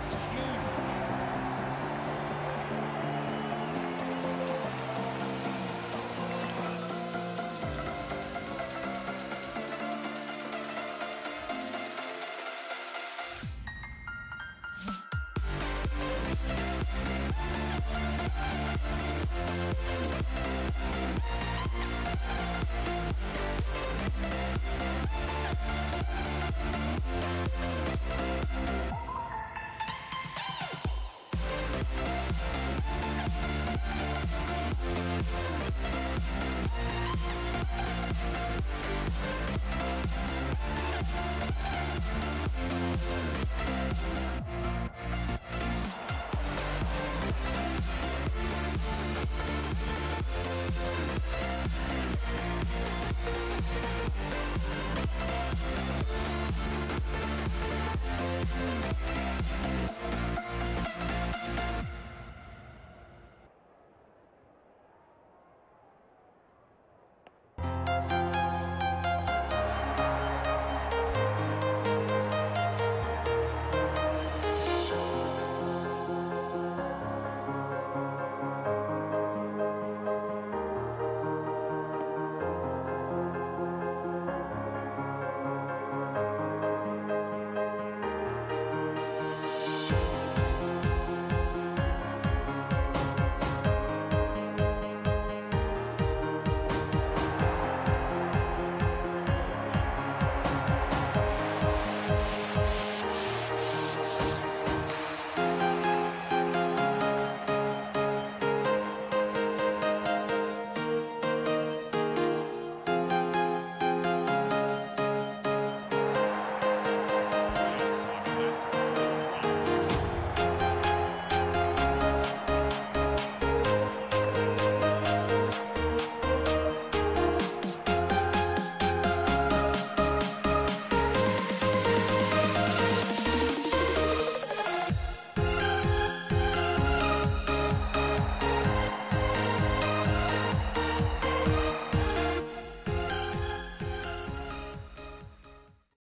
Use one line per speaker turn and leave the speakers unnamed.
That's huge.